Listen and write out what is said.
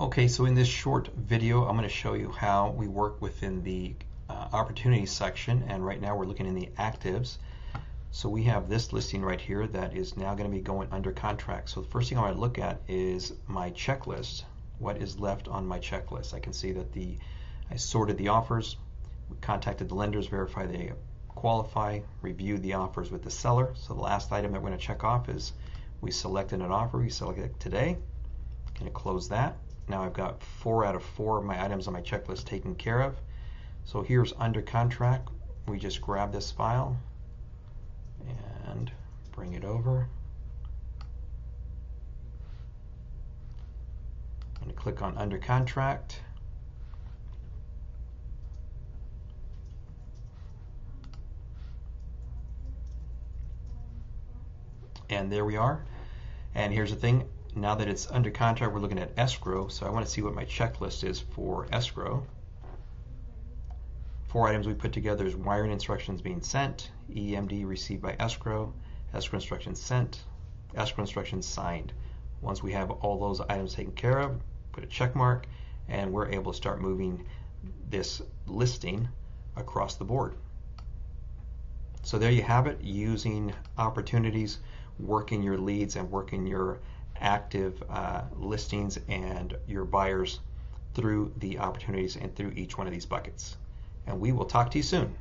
Okay, so in this short video, I'm going to show you how we work within the uh, opportunities section, and right now we're looking in the actives. So we have this listing right here that is now going to be going under contract. So the first thing I want to look at is my checklist. What is left on my checklist? I can see that the I sorted the offers, contacted the lenders, verified they qualify, reviewed the offers with the seller. So the last item that we're going to check off is we selected an offer, we selected today. Going to close that. Now I've got four out of four of my items on my checklist taken care of. So here's under contract. We just grab this file and bring it over. I'm going to click on under contract. And there we are. And here's the thing, now that it's under contract, we're looking at escrow. So I want to see what my checklist is for escrow. Four items we put together is wiring instructions being sent, EMD received by escrow, escrow instructions sent, escrow instructions signed. Once we have all those items taken care of, put a check mark, and we're able to start moving this listing across the board. So there you have it, using opportunities, working your leads and working your active uh, listings and your buyers through the opportunities and through each one of these buckets. And we will talk to you soon.